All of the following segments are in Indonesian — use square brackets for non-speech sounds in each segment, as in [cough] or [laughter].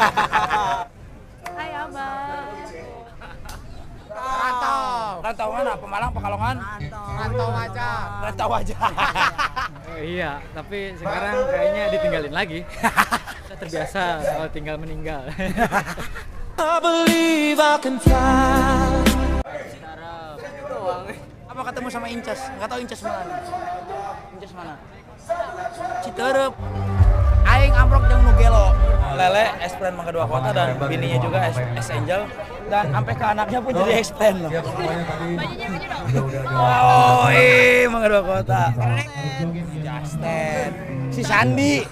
Hai Abang. Rantau. Rantau mana? Pemalang, Pekalongan? Rantau aja. Rantau aja. [laughs] iya, tapi sekarang kayaknya ditinggalin lagi. Saya terbiasa kalau tinggal meninggal. [laughs] Apa ketemu sama Incas? Nggak tahu Incas mana. Incas mana? Citerep. Aing amprok jeung Nugelo. Lele, Esplan Mangga Dua Kota dan bininya juga S, S Angel dan sampai ke anaknya pun jadi Esplan loh. Oh, iya, Mangga Dua Kota. Justin, si Sandi.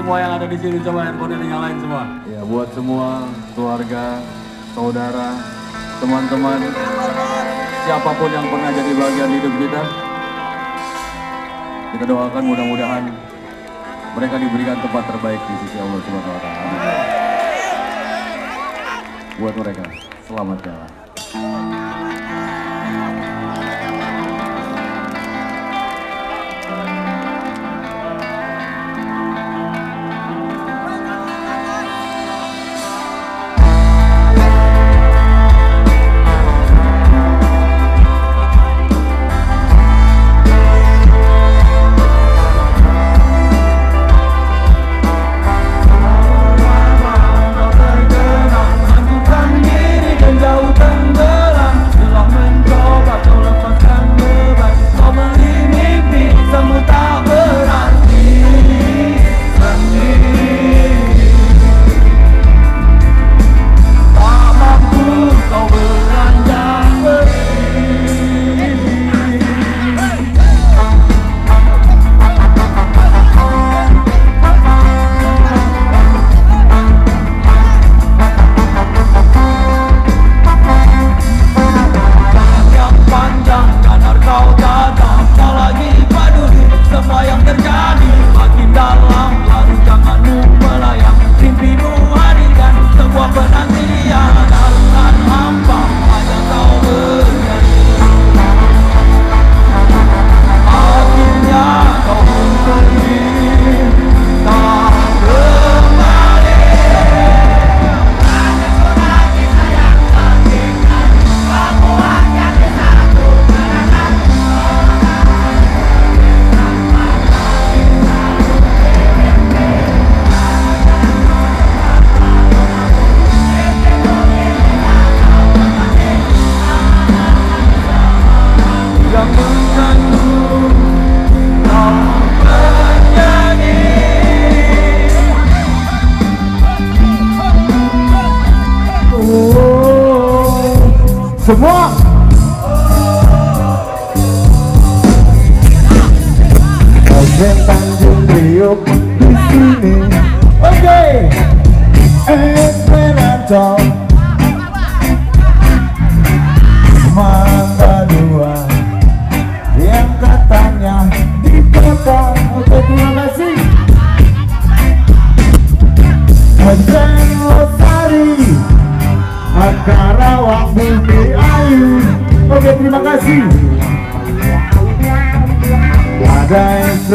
Semua yang ada di sini coba handphone dinyalain semua. Ya buat semua keluarga, saudara, teman-teman, siapa pun yang pernah jadi bagian hidup kita. Kita doakan mudah-mudahan mereka diberikan tempat terbaik di sisi Allah Subhanahu wa taala. Buat mereka, selamat jalan.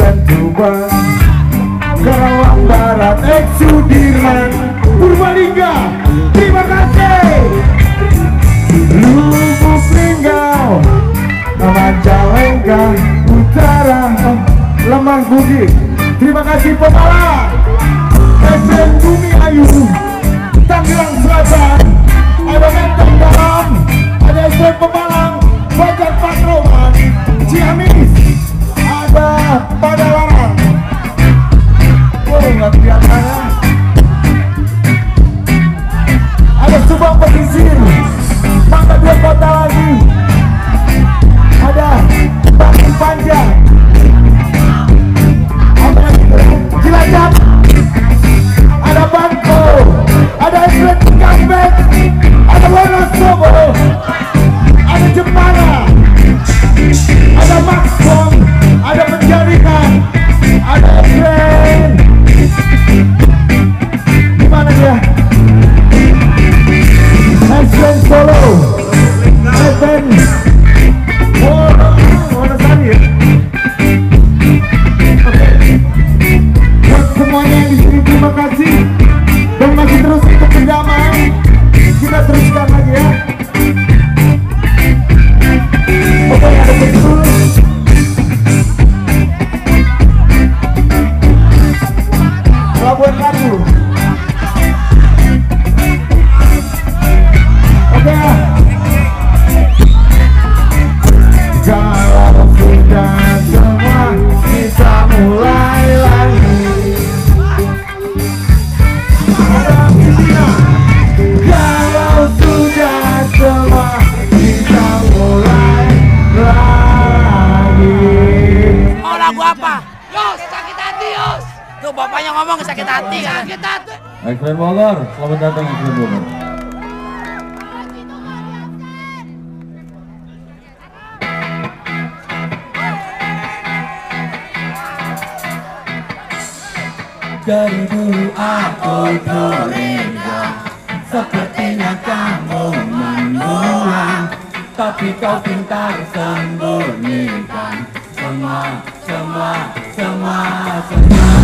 Sentuhan Karawang Barat X Sudirman. Purbalingga Terima kasih. Lubuk Linggau Majalengka Utara Lemang Bugis. Terima kasih Pemala SM Bumi Ayu Tanggerang Selatan. ngomong sakit hati kan? sakit hati. X-Men Bogor selamat datang X-Men Bogor Dari dulu aku curiga Sepertinya kamu menolak Tapi kau pintar sembunyikan Semua, semua, semua, semua.